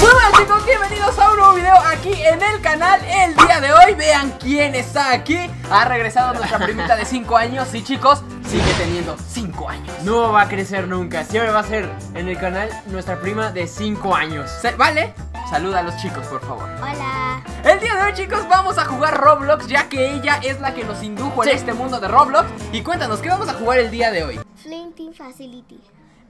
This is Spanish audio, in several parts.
Buenas chicos, bienvenidos a un nuevo video aquí en el canal El día de hoy, vean quién está aquí Ha regresado nuestra primita de 5 años Y chicos, sigue teniendo 5 años No va a crecer nunca, siempre va a ser en el canal nuestra prima de 5 años Se- ¿Vale? Saluda a los chicos, por favor Hola. El día de hoy chicos vamos a jugar Roblox Ya que ella es la que nos indujo en Sí. este mundo de Roblox Y cuéntanos, ¿qué vamos a jugar el día de hoy? Flinting Facility.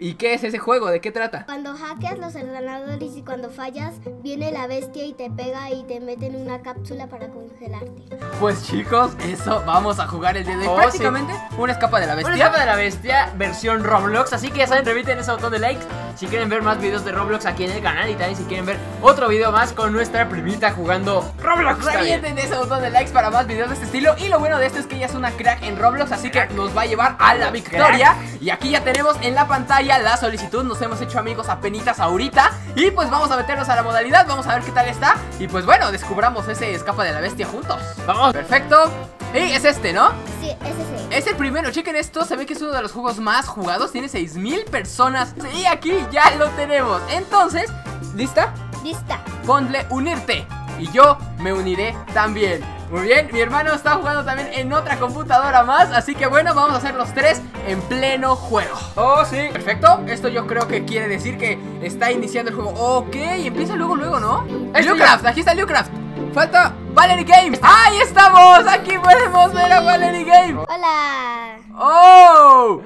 ¿Y qué es ese juego? ¿De qué trata? Cuando hackeas los ordenadores y cuando fallas, viene la bestia y te pega y te mete en una cápsula para congelarte. Pues chicos, eso vamos a jugar el día de hoy Oh, Prácticamente una escapa de la Una bestia escapa de la bestia versión Roblox Así que ya saben, reviten ese botón de likes Si quieren ver más videos de Roblox aquí en el canal Y también si quieren ver otro video más con nuestra primita jugando Roblox. Revienten ese botón de likes para más videos de este estilo. Y lo bueno de esto es que ella es una crack en Roblox Así que nos va a llevar a la victoria. Y aquí ya tenemos en la pantalla la solicitud. Nos hemos hecho amigos apenitas ahorita. Y pues vamos a meternos a la modalidad. Vamos a ver qué tal está. Y pues bueno, descubramos ese escapa de la bestia juntos. Vamos. Perfecto Y es este, ¿no? Sí, es ese. Es el primero, chequen esto, se ve que es uno de los juegos más jugados Tiene 6000 personas Y aquí ya lo tenemos Entonces, ¿lista? Lista. ponle unirte y yo me uniré también. Muy bien, mi hermano está jugando también en otra computadora más, así que bueno, vamos a hacer los tres en pleno juego. Oh, sí Perfecto, esto yo creo que quiere decir que está iniciando el juego. Ok, empieza luego, luego, ¿no? Esto Lucraft, aquí está Lucraft. Falta Valerie Games. ¡Ahí estamos! Aquí podemos ver a Valerie Games. Hola. ¡Oh!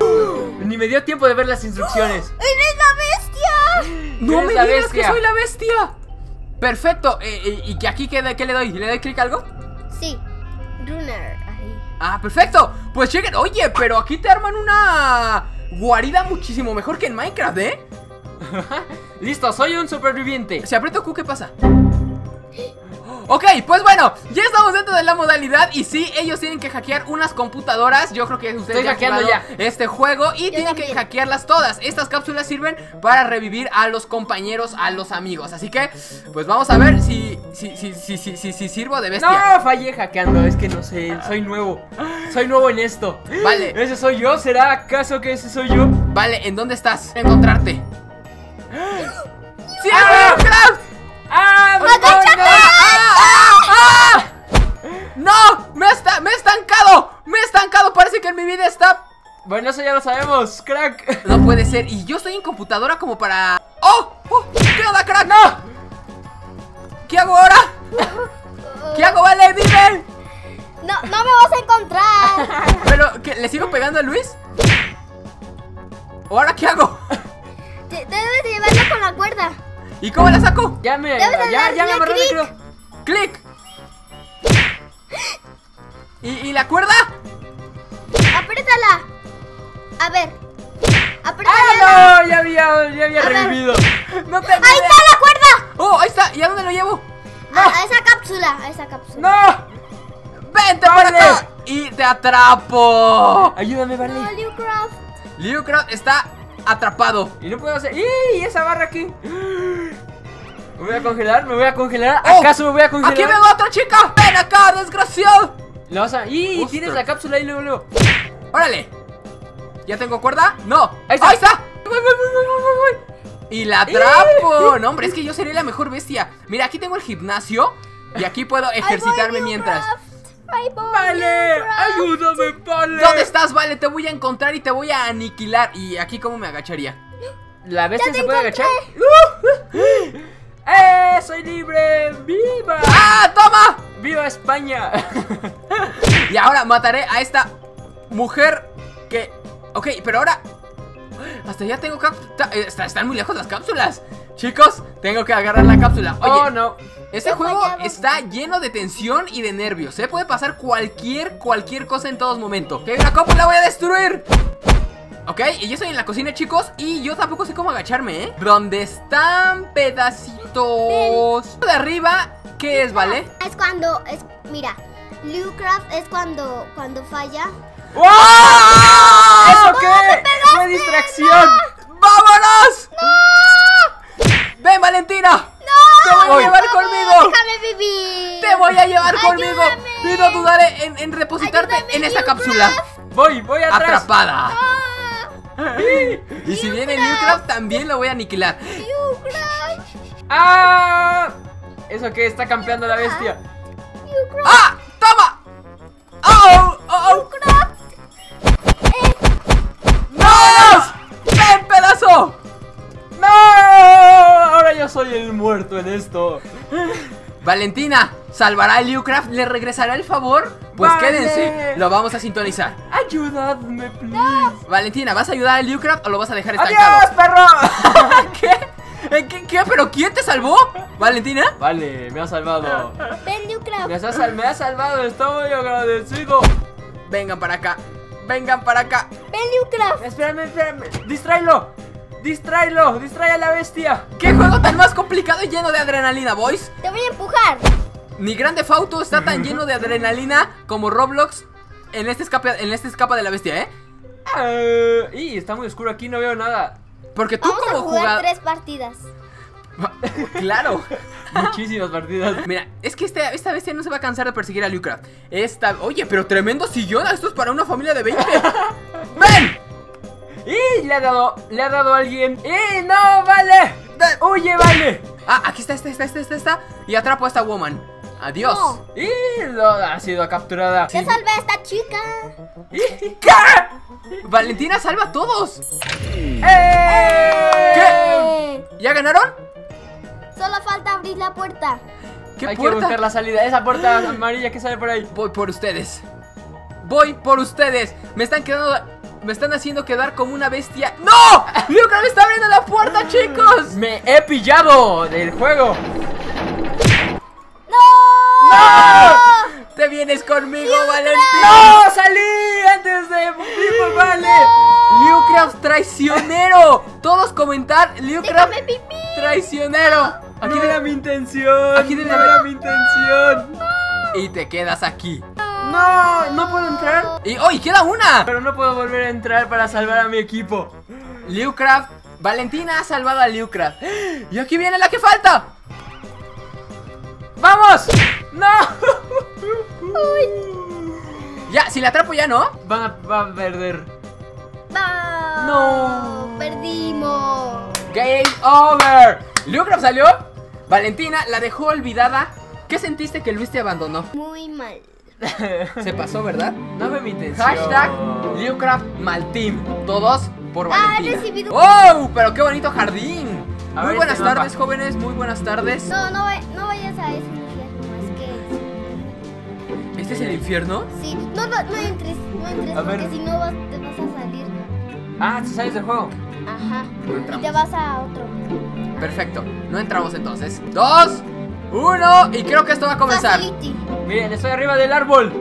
Ni me dio tiempo de ver las instrucciones ¡Eres la bestia! ¡No me digas que soy la bestia! Perfecto, eh, eh, ¿y que aquí qué, qué le doy? ¿Le doy clic a algo? Sí. Runner. Ahí. Ah, perfecto. Pues chequen, oye, pero aquí te arman una guarida muchísimo mejor que en Minecraft, ¿eh? Listo, soy un superviviente Si aprieto Q, ¿qué pasa? Ok, pues bueno, ya estamos dentro de la modalidad y sí, ellos tienen que hackear unas computadoras. Yo creo que ustedes Estoy ya hackeando ya. este juego y tienen que hackearlas todas. Estas cápsulas sirven para revivir a los compañeros, a los amigos. Así que, pues vamos a ver si, si, si, si, si, si, si sirvo de bestia. No, fallé hackeando, es que no sé, soy nuevo Soy nuevo en esto Vale. ¿Ese soy yo? ¿Será acaso que ese soy yo? Vale, ¿en dónde estás? Encontrarte. ¡Sí. ¡Ah! Bueno, eso ya lo sabemos, crack No puede ser. Y yo estoy en computadora como para... ¡Oh! ¡Oh! ¿Qué onda, crack? ¡No! ¿Qué hago ahora? ¿Qué hago, vale? ¡Dime! No, no me vas a encontrar. ¿Pero ¿qué, le sigo pegando a Luis? ¿O ahora qué hago? Te- debes de llevarlo con la cuerda. ¿Y cómo la saco? Ya me, Debes de ya, ya me clic. creo ¡Clic! ¿Y, ¿Y la cuerda? Apriétala. A ver. ¡Ah, no! Ya había, ya había revivido No ¡Ahí idea. está la cuerda! ¡Oh! Ahí está. ¿Y a dónde lo llevo? A, a esa cápsula, a esa cápsula. ¡No! ¡Vente para Vale. acá! ¡Y te atrapo! Ayúdame, No, Barley Lucraft. Liucraft está atrapado. Y no puedo hacer... ¡Y esa barra aquí! Me voy a congelar, me voy a congelar Oh, ¿Acaso me voy a congelar? ¡Aquí veo a otra chica! ¡Ven acá, desgraciado! La vas a... ¡Y! Ostras. Tienes la cápsula ahí luego, luego ¡Órale! ¿Ya tengo cuerda? ¡No! Ahí está. ¡Ahí está! ¡Voy, voy, voy, voy, voy, voy! ¡Y la atrapo! No, hombre, es que yo seré la mejor bestia. Mira, aquí tengo el gimnasio y aquí puedo ejercitarme mientras. ¡Vale! ¡Ayúdame, vale! ¿Dónde estás? Vale, te voy a encontrar y te voy a aniquilar. ¿Y aquí cómo me agacharía? ¿La bestia se puede encontré. agachar? ¡Eh! ¡Soy libre! ¡Viva! ¡Ah, toma! ¡Viva España! Y ahora mataré a esta mujer que... Ok, pero ahora... Hasta ya tengo cápsulas... Están muy lejos las cápsulas. Chicos, tengo que agarrar la cápsula. Oye, ¡Oh, no! Este juego está lleno de tensión y de nervios. Se puede pasar cualquier, cualquier cosa en todos momentos. Que una copa la voy a destruir. Ok, y yo estoy en la cocina, chicos. Y yo tampoco sé cómo agacharme, ¿eh? ¿Dónde están pedacitos? De arriba, ¿qué es, vale? Es cuando, es, mira, Lucraft es cuando, cuando falla. ¡Wow! ¿Eso qué? ¡Fue distracción! ¡Vámonos! ¡Ven, Valentina! ¡Te voy a llevar conmigo! Déjame vivir. ¡Te voy a llevar conmigo! Y no dudaré en, en depositarte Ayúdame, en esta cápsula. Voy, voy atrás. Atrapada. Ah, Y si viene Newcraft, también lo voy a aniquilar. Newcraft, ¡Ah! ¿Eso qué? Está campeando la bestia. Newcraft, ¡Ah! ¡Toma! Soy el muerto en esto. Valentina, ¿salvará a Newcraft? ¿Le regresará el favor? Pues Vale. quédense, lo vamos a sintonizar. Ayudadme, please. Valentina, ¿vas a ayudar a Newcraft o lo vas a dejar estancado? ¡Adiós, perro! ¿Qué? ¿Eh, ¿Qué? ¿Qué? ¿Pero quién te salvó? ¿Valentina? Vale, me ha salvado. ven. Me ha, sal- me ha salvado, estoy muy agradecido. Vengan para acá. Vengan para acá. Ven Newcraft. Espérame, espérame. Distráelo. Distráelo. Distrae a la bestia. ¿Qué juego tan más complicado y lleno de adrenalina, boys? Te voy a empujar. Ni Grande Fauto está tan lleno de adrenalina como Roblox en este escape, en este escapa de la bestia, ¿eh? Ah, y está muy oscuro aquí, no veo nada. Porque tú Vamos a como jugar jugador... tres partidas. Claro. Muchísimas partidas. Mira, es que este- esta bestia no se va a cansar de perseguir a Lucraft. Esta... Oye, pero tremendo sillón. Esto es para una familia de 20. ¡Ven! ¡Y le ha dado! ¡Le ha dado a alguien! ¡Y no! ¡Vale! ¡Huye, vale! Ah, aquí está, esta, esta, esta, esta, esta. Y atrapo a esta woman. Adiós. No. ¡Y lo ha sido capturada! Ya salvé a esta chica. ¿Qué? Valentina salva a todos. ¡Eh! Eh, ¿Ya ganaron? Solo falta abrir la puerta. ¿Qué Hay puerta? que buscar la salida. Esa puerta amarilla que sale por ahí. Voy por ustedes. Voy por ustedes. Me están quedando. Me están haciendo quedar como una bestia. ¡No! ¡Lucraft está abriendo la puerta, chicos! ¡Me he pillado del juego! ¡No! ¡No! ¡Te vienes conmigo, Valentina! ¡No! ¡Salí antes de morir, vale! ¡Lucraft traicionero! Todos comentar, pipí. traicionero. Aquí no era mi intención. aquí debe no haber- era mi intención. Y te quedas aquí. No, no puedo entrar. Y ¡oh! y queda una! Pero no puedo volver a entrar para salvar a mi equipo. Lucraft. Valentina ha salvado a Lucraft. Y aquí viene la que falta. ¡Vamos! ¡No! Ya, si la atrapo ya no. Van a, va a perder. No. No. Perdimos. Game over. Lucraft salió. Valentina la dejó olvidada. ¿Qué sentiste que Luis te abandonó? Muy mal. Se pasó, ¿verdad? No fue mi intención. Hashtag Lucraft Malteam. Todos por Ah, Valentina. he recibido- ¡Oh! Pero qué bonito jardín. A Muy ver buenas este mapa. tardes, jóvenes. Muy buenas tardes. No, no, vay- no vayas a ese infierno. Es que. ¿Este es el infierno? Sí. No, no, no entres. No entres A porque si no vas, te vas a salir. Ah, ¿te sales del juego? Ajá. No Y te vas a otro. Perfecto. No entramos entonces. Dos, uno. Y creo que esto va a comenzar. Facility. Miren, estoy arriba del árbol.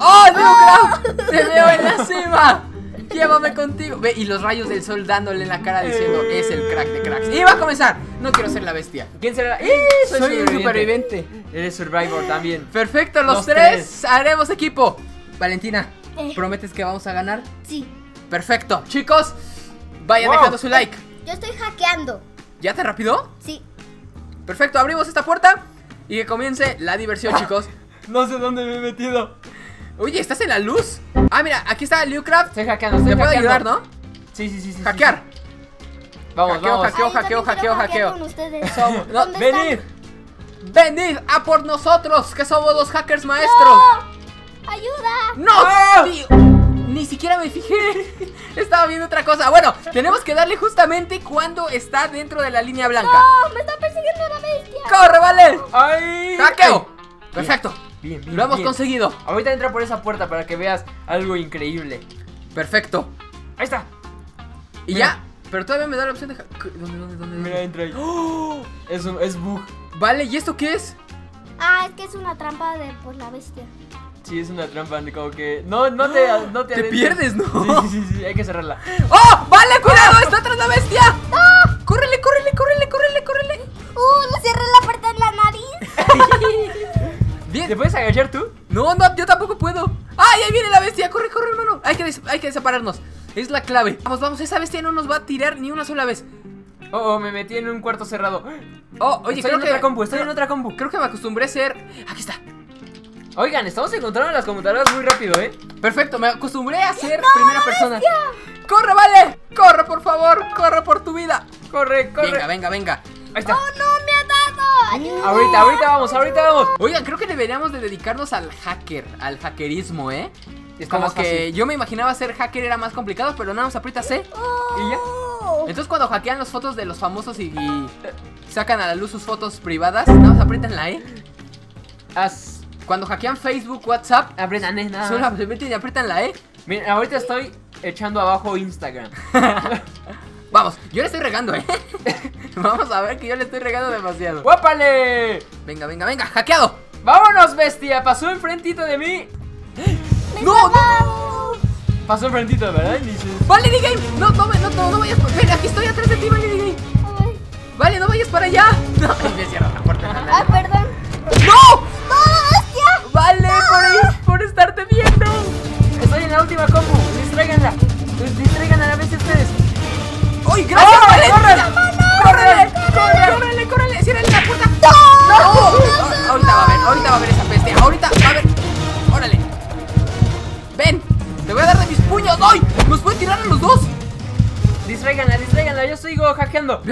¡Oh, Lucraft! ¡Te veo en la cima! Llévame contigo. Ve, y los rayos del sol dándole en la cara diciendo, es el crack de cracks. Y va a comenzar. No quiero ser la bestia. ¿Quién será? ¡Eh! Soy un superviviente. Eres Survivor también. Perfecto, los, Los tres, tres. haremos equipo. Valentina, Eh. ¿prometes que vamos a ganar? Sí. Perfecto. Chicos, vayan Wow. dejando su like. Yo estoy hackeando. ¿Ya te rápido? Sí. Perfecto, abrimos esta puerta y que comience la diversión, chicos. No sé dónde me he metido. Oye, ¿estás en la luz? Ah, mira, aquí está Lucraft. Estoy hackeando, estoy Te puedo hackeando. ayudar, ¿no? Sí, sí, sí. sí, Hackear. sí, sí. Vamos, Hackeo, vamos. hackeo. Hackeo, hackeo. con ustedes. Somos- no, ¿Dónde Venid. Venid a por nosotros, que somos los hackers maestros. ¡No! ¡Ayuda! ¡No! ¡Ah! Ni siquiera me fijé. Estaba viendo otra cosa. Bueno, tenemos que darle justamente cuando está dentro de la línea blanca. ¡No! ¡Me está persiguiendo la bestia! ¡Corre, vale! ¡Ay! ¡Hackeo! Ay. Perfecto. Bien, bien, Lo hemos bien. conseguido. Ahorita entra por esa puerta para que veas algo increíble. Perfecto. Ahí está. Y Mira. ya. Pero todavía me da la opción de. ¿Dónde, dónde, dónde? Mira, entra ahí. ¡Oh! Es, un, es bug. Vale, ¿y esto qué es? Ah, es que es una trampa de por la bestia. Sí, es una trampa, como que. No, no te. No te, pierdes, ¿no? Sí, sí, sí, sí, hay que cerrarla. ¡Oh! ¡Vale, cuidado! ¡Está atrás la bestia! ¡Córrele, córrele, córrele, córrele, córrele! ¡Uh! ¡Le cerré la puerta en la nariz! Bien. ¿Te puedes agachar tú? No, no, yo tampoco puedo. ¡Ay, ahí viene la bestia! ¡Corre, corre, hermano! Hay que, hay que separarnos. Es la clave. Vamos, vamos, esa bestia no nos va a tirar ni una sola vez. Oh, oh, me metí en un cuarto cerrado. Oh, oye, estoy creo en que. otra compu, estoy creo, en otra compu. creo que me acostumbré a ser. Aquí está. Oigan, estamos encontrando las computadoras muy rápido, ¿eh? Perfecto, me acostumbré a ser primera persona. ¡Corre, vale! favor, corre por tu vida. Corre, corre. Venga, venga, venga. Ahí está. ¡Oh, no me ha dado! Ayuda. Ahorita, ahorita vamos, ahorita vamos. Oigan, creo que deberíamos de dedicarnos al hacker, al hackerismo, ¿eh? Está Como que fácil. yo me imaginaba ser hacker era más complicado, pero nada más aprieta C. ¿Y ya? Oh. Entonces cuando hackean las fotos de los famosos y, y sacan a la luz sus fotos privadas, nada más aprietan la E. Haz. Cuando hackean Facebook, WhatsApp, Aprieta, ne, nada. solo más. se meten y aprietan la E. Miren, ahorita estoy echando abajo Instagram. Vamos, yo le estoy regando, ¿eh? Vamos a ver que yo le estoy regando demasiado. ¡Guápale! Venga, venga, venga, hackeado. ¡Vámonos, bestia! Pasó enfrentito de mí. No, no. Pasó enfrentito, ¿verdad? Vale, Game. No, no, no, no, no vayas. Ven, aquí estoy atrás de ti, Vale, Game. Vale, no vayas para allá. No, me cierran la puerta.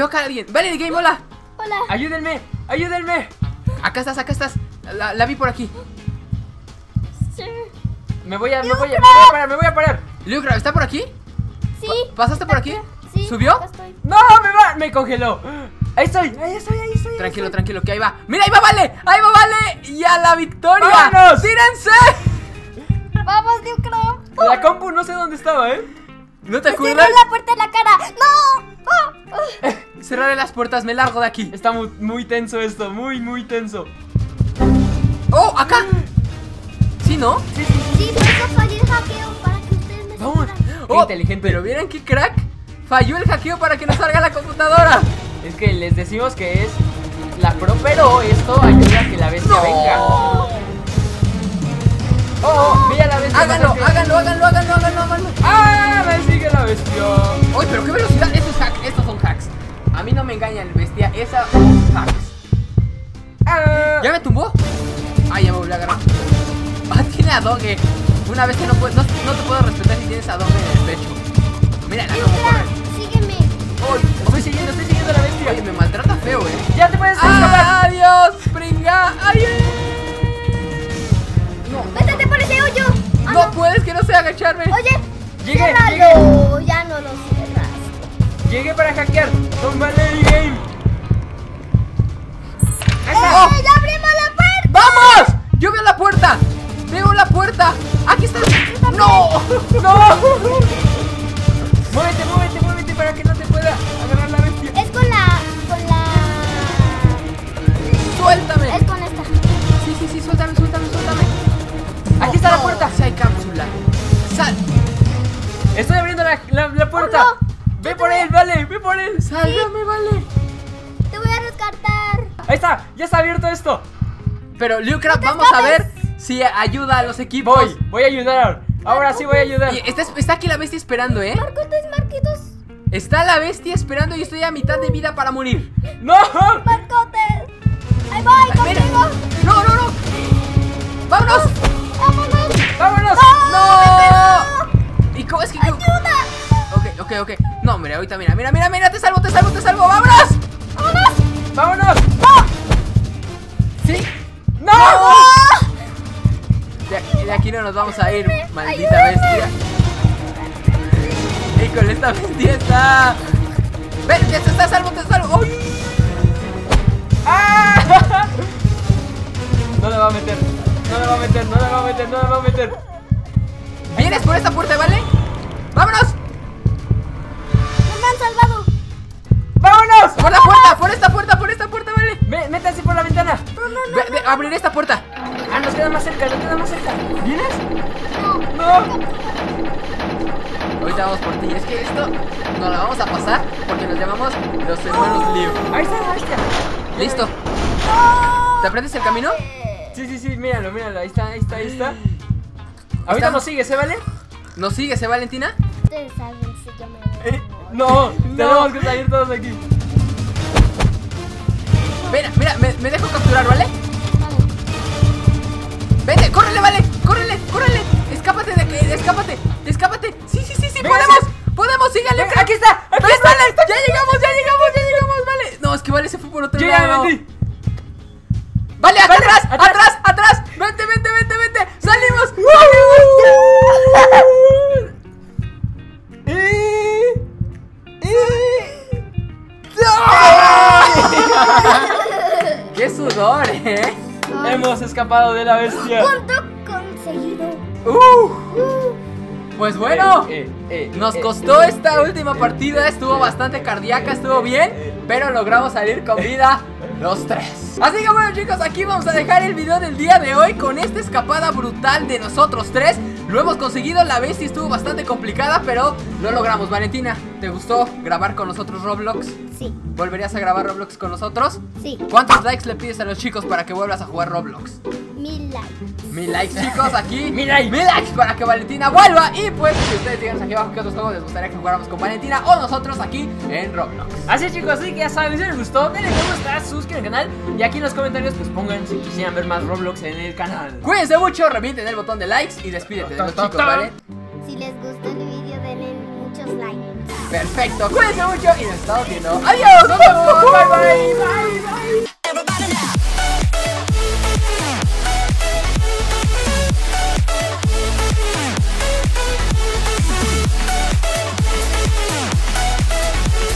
Veo acá a alguien. Vale, Game, hola. Hola. Ayúdenme, ayúdenme. Acá estás, acá estás. La, la vi por aquí. Sí. Me voy a, me voy a, me voy a parar, me voy a parar. Lucra, ¿está por aquí? Sí. Pa- ¿Pasaste por aquí? Sí. ¿Subió? estoy. No, me va, me congeló. Ahí estoy, ahí estoy, ahí estoy. ahí Tranquilo, estoy. tranquilo, que ahí va. ¡Mira, ahí va, vale! ¡Ahí va, vale! ¡Y a la victoria! ¡Vámonos! ¡Tírense! Vamos, Lucro. La compu no sé dónde estaba, ¿eh? ¿No te cerró acuerdas? la puerta en la cara. ¡No! ¡Ah! Cerraré las puertas, me largo de aquí. Está muy, muy tenso esto, muy, muy tenso. ¡Oh, acá! ¿Sí, no? Sí, por eso fallé el hackeo para que ustedes me Vamos. Oh, inteligente. Pero vieran qué crack. Falló el hackeo para que no salga la computadora. Es que les decimos que es la pro, pero esto ayuda a que la bestia venga. Oh, oh, mira la bestia. Háganlo, háganlo, háganlo, háganlo, háganlo, háganlo. ¡Ah! Me sigue la bestia. ¡Uy, pero qué velocidad! Estos hacks, estos son hacks. A mí no me engaña el bestia, esas son hacks. Ah. ¿Ya me tumbó? Ay, ya me volví a agarrar. Ah, tiene a Doge. Una vez que no, puedes, no, no te puedo respetar si tienes a Doge en el pecho. Mira cómo Lucra, corre. sígueme. Uy, Estoy siguiendo, estoy siguiendo a la bestia. oye, me maltrata feo, eh. Ya te puedes escapar. ¡Adiós, pringa! ¡Ay, ay! No, Ah, no puedes que no sé agacharme. Oye, Llegué, ciérralo. Ya no lo cierras. Llegué para hackear. Con Valerie Game. ¡Oh! ¡Eh, ya abrimos la puerta! ¡Vamos! Yo veo la puerta. Veo la puerta. Aquí está. ¡No! ¡No! muévete, muévete, muévete para que no te pueda agarrar la bestia. Es con la. con la. ¡Suéltame! Es con esta. Sí, sí, sí, suéltame, suéltame, suéltame. Aquí está la puerta. Estoy abriendo la, la, la puerta. Oh, no. Ve por él, vale, ve por él. Sálvame, vale. Te voy a rescatar. Ahí está, ya está abierto esto. Pero, Lucra, te vamos a ver si ayuda a los equipos. Voy, voy a ayudar. Ahora sí voy a ayudar. Y está, está aquí la bestia esperando, ¿eh? Marcotes, Marquitos. Está la bestia esperando y estoy a mitad de vida para morir. ¡No! Marcotes. Ahí voy Mira. contigo. ¡No, no, no! ¡Vámonos! Vámonos. ¡Vámonos! ¡No! ¿Y cómo es que.? Ayuda. Ok, ok, ok. No, mira, ahorita, mira, mira, mira, mira, te salvo, te salvo, te salvo. ¡Vámonos! Vámonos. ¡Vámonos! ¿Sí? ¡No! De, de aquí no nos vamos a ir, maldita bestia. Y con esta bestia está. ¡Ven, ya te está salvo, te salvo! ¡Uy! ¡Ah! No le va a meter. No le va a meter, no le va a meter, no le va a meter. ¿Vienes por esta puerta, vale? ¡Vámonos! No me han salvado. ¡Vámonos! ¡Por la puerta! ¡Por esta puerta! ¡Por esta puerta, vale! Ve, métanse por la ventana. Ve, ve, abriré esta puerta. Ah, nos queda más cerca, nos queda más cerca. ¿Vienes? No. No. Ahorita vamos por ti. Es que esto nos la vamos a pasar porque nos llamamos los hermanos Liu. Ahí está, ahí está. Listo. ¿Te aprendes el camino? Sí, sí, sí, míralo, míralo. Ahí está, ahí está, ahí está. Ahorita nos sigue, ¿se vale? ¿Nos sigues, eh, Valentina? Ustedes saben si yo me voy. Eh, no, tenemos que salir todos de aquí. Mira, mira, me, me dejo capturar, ¿vale? Vete, córrele, vale, córrele, córrele. Escápate de que, escápate, escápate. Sí, sí, sí, sí, Venga, podemos, sí. podemos, síganle. Venga, aquí está, aquí ¡Ves, vale! ¡Ya llegamos, ya llegamos, ya llegamos, vale! No, es que vale se fue por otro Yo lado. Vale, acá Vale, atrás, atrás. atrás, atrás, Vente, vente, vente, vente. Salimos. ¡Qué eh! Hemos escapado de la bestia. Punto conseguido. Uh. Pues bueno, Eh, eh, eh, nos costó eh, esta eh, última partida, estuvo bastante cardíaca, estuvo bien, pero logramos salir con vida los tres. Así que bueno chicos, aquí vamos a dejar el video del día de hoy con esta escapada brutal de nosotros tres. Lo hemos conseguido, la bestia estuvo bastante complicada, pero lo logramos. Valentina, ¿te gustó grabar con nosotros Roblox? Sí, ¿Volverías a grabar Roblox con nosotros? sí. ¿Cuántos likes le pides a los chicos para que vuelvas a jugar Roblox? Mil likes. Mil likes chicos aquí Mil likes. Mil likes para que Valentina vuelva Y pues si ustedes díganos aquí abajo que otros juegos les gustaría que jugáramos con Valentina O nosotros aquí en Roblox Así chicos, así que ya saben, si les gustó, denle me gusta, suscríbanse al canal y aquí en los comentarios pues pongan si quisieran ver más Roblox en el canal. Cuídense mucho, revienten el botón de likes y despídete chicos, ¿vale? Si les gustó el vídeo, denle muchos likes. Perfecto, cuídense mucho y nos estamos viendo. Adiós, nos vemos, bye bye, bye bye